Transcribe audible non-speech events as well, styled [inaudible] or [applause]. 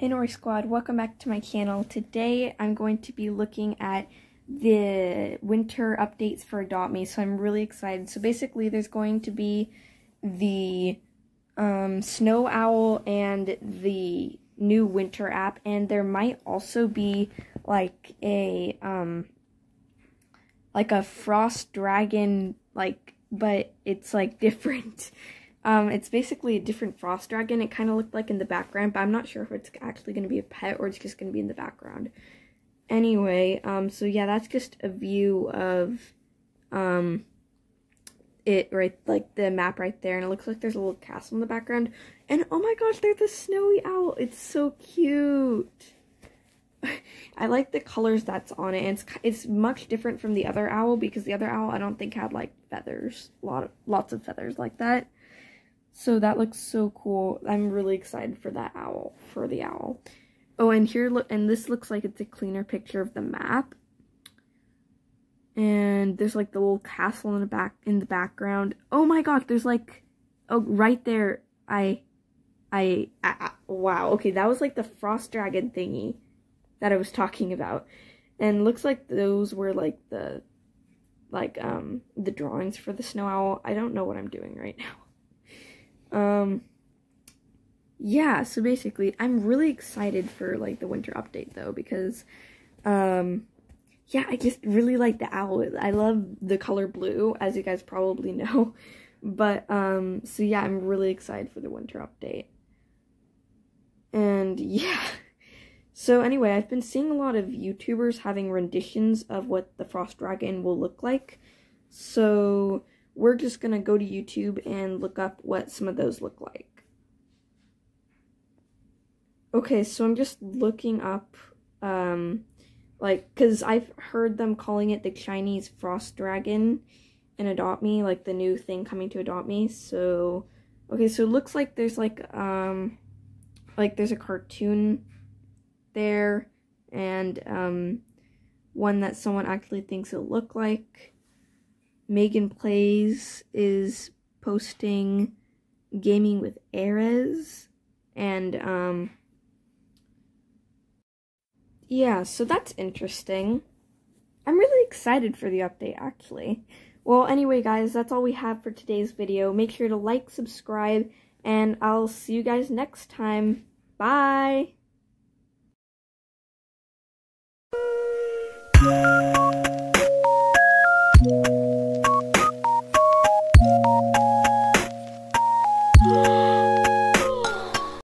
Hey Nori Squad, welcome back to my channel. Today I'm going to be looking at the winter updates for Adopt Me, so I'm really excited. So basically there's going to be the um, Snow Owl and the new winter app, and there might also be like a um, like a Frost Dragon, like, but it's like [laughs] different. Um, it's basically a different frost dragon. It kind of looked like in the background, but I'm not sure if it's actually going to be a pet or it's just going to be in the background. Anyway, um, so yeah, that's just a view of, um, it right, like the map right there, and it looks like there's a little castle in the background. And oh my gosh, there's a snowy owl. It's so cute. [laughs] I like the colors that's on it. And it's it's much different from the other owl because the other owl I don't think had like feathers, lot of lots of feathers like that. So that looks so cool. I'm really excited for that owl, for the owl. Oh, and here, look, and this looks like it's a cleaner picture of the map. And there's like the little castle in the back, in the background. Oh my god, there's like, oh, right there, I, I, I, I wow, okay, that was like the frost dragon thingy that I was talking about. And looks like those were like the, like, um, the drawings for the snow owl. I don't know what I'm doing right now. Um, yeah, so basically, I'm really excited for, like, the winter update, though, because, um, yeah, I just really like the owl. I love the color blue, as you guys probably [laughs] know. But, um, so yeah, I'm really excited for the winter update. And, [laughs] yeah. So anyway, I've been seeing a lot of YouTubers having renditions of what the Frost Dragon will look like. So, we're just going to go to YouTube and look up what some of those look like. Okay, so I'm just looking up, um, like, because I've heard them calling it the Chinese Frost Dragon and Adopt Me, like the new thing coming to Adopt Me. So, okay, so it looks like there's like, um, like there's a cartoon there and, um, one that someone actually thinks it'll look like. Megan Plays is posting Gaming with Ares. And, um, yeah, so that's interesting. I'm really excited for the update, actually. Well, anyway, guys, that's all we have for today's video. Make sure to like, subscribe, and I'll see you guys next time. Bye!